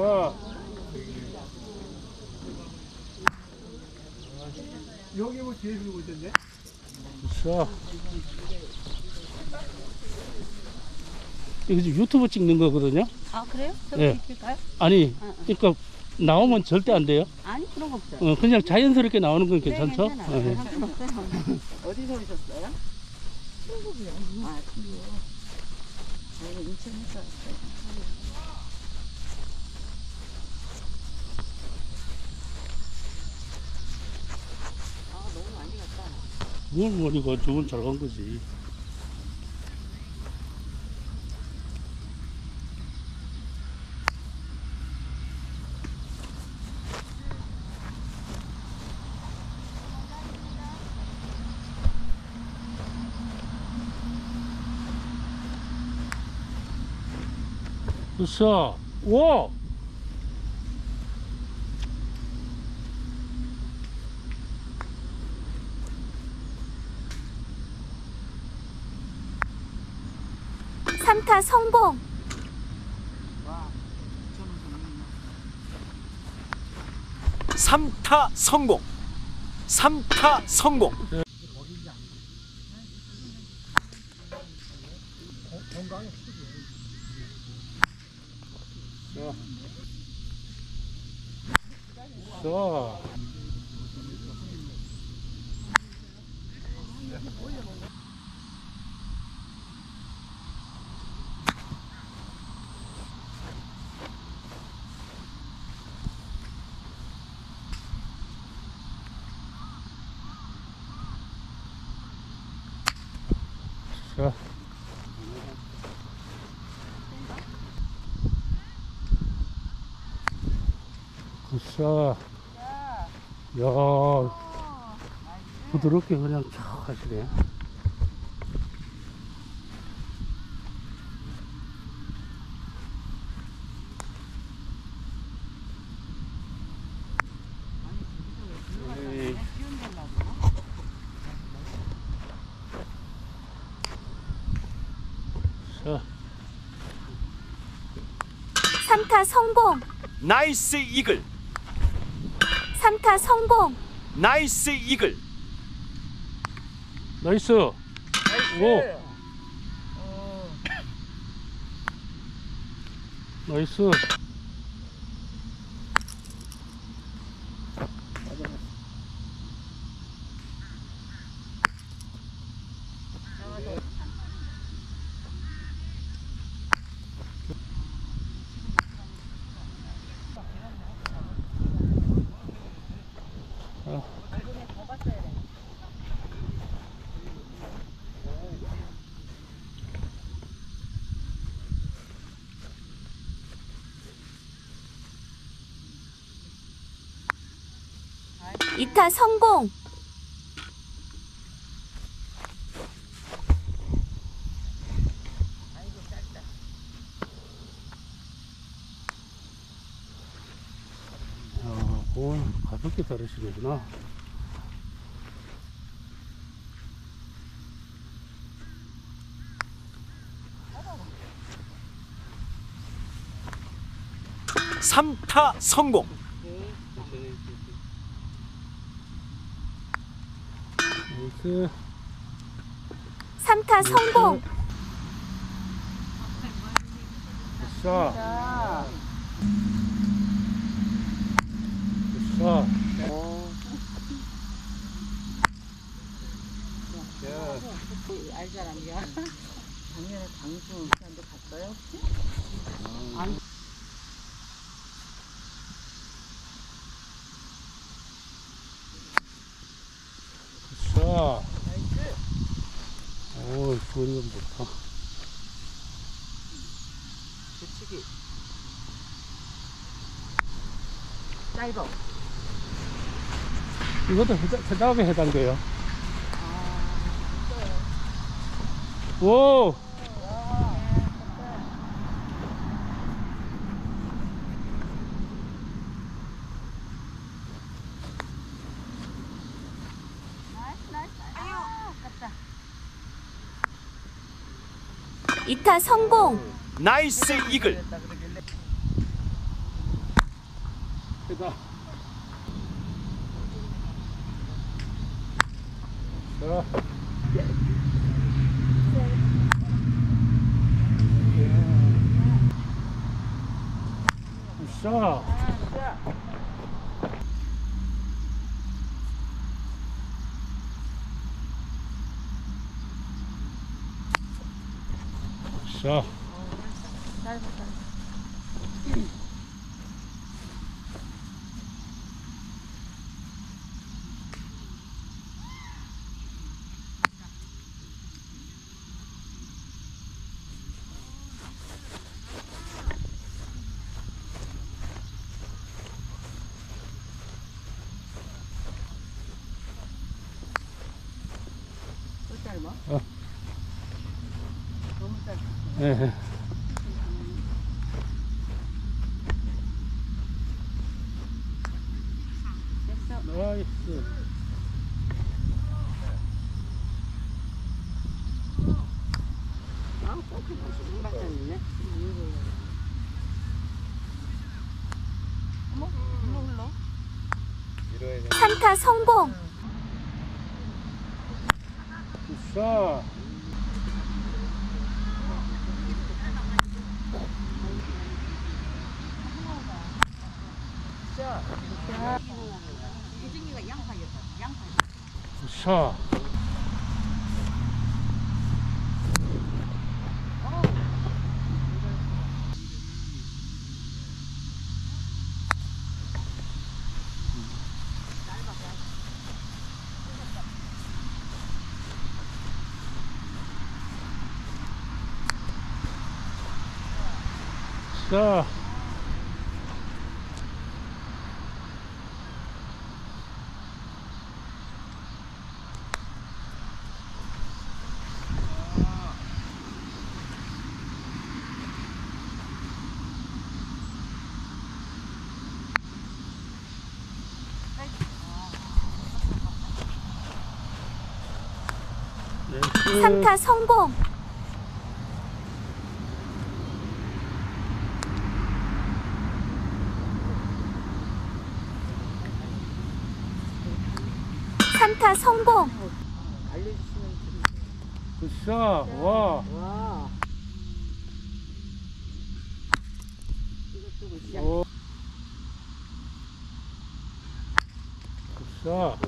자, 여기 뭐 제일 들고 있던데? 자. 이거 지금 유튜브 찍는 거거든요. 아 그래요? 예. 저도 있을까요? 아니, 그러니까 나오면 절대 안 돼요. 아니 그런 거 없어요. 어, 그냥 자연스럽게 나오는 건 네, 괜찮죠? 괜찮아요. 어, 예. 상관없어요. 어디서 오셨어요? 충북이요. 아 충북. 저희는 인천에서 왔어요. 아 너무 많이 갔다. 뭘 머리가 저건 잘 간 거지. 으쌰, 와! 삼타 성공. 삼타 성공. 삼타 성공. 자. 자. 굿샷. 야, 부드럽게 그냥 쫙 하시네. 3타 성공. 나이스 이글. 3타 성공. 나이스 이글. 나이스. 나이스. 오. 어. 나이스. 이타 성공. 아, 공을 가볍게 다루시는구나. 삼타 성공. 나이스. 삼타 성공. 굿샷. 굿샷. 알자람이야. 작년에 장수 우편도 갔어요 혹시? 굿샷. 오, 건 좋다. 붙이기. 짧아. 이것도 해당, 해당에 해당돼요. 오! 이타 성공. 나이스 이글. 크다. 자. 자. 자. 또 짧아? 어. 3타 성공. 자. 이중이가 양파겠다. 양파. 자. 자. 나이스. 3타 성공. 삼타 성공. 굿샷. 와. 와. 굿샷. 오. 굿샷.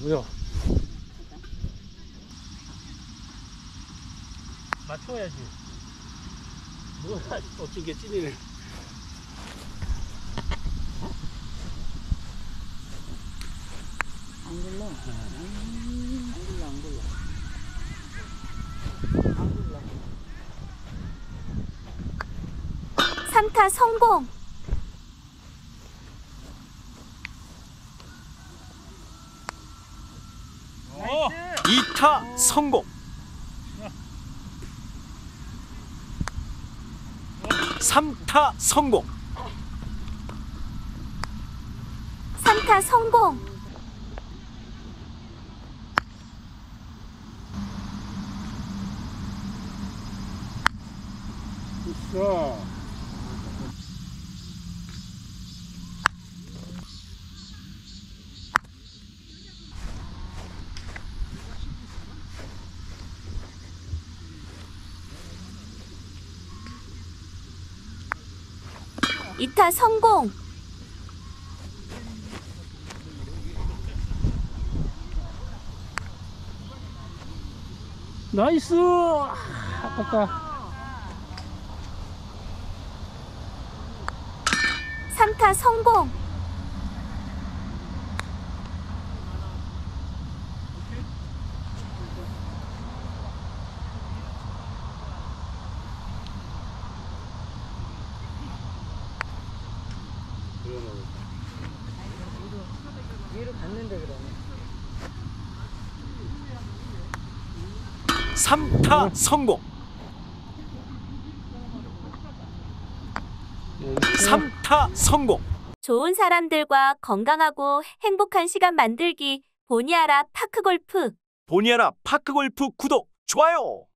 뭐야? 맞춰야지. 뭐야, 어쩌게 찐이네. 안 굴러. 음, 안 굴러, 안 굴러. 안 굴러. 삼타 성공. 이타 성공. 삼타 성공. 삼타 성공. 굿샷. 이타 성공. 나이스! 아깝다. 삼타 성공. 3타 성공. 3타 성공. 좋은 사람들과 건강하고 행복한 시간 만들기 보니아라 파크골프. 보니아라 파크골프 구독 좋아요!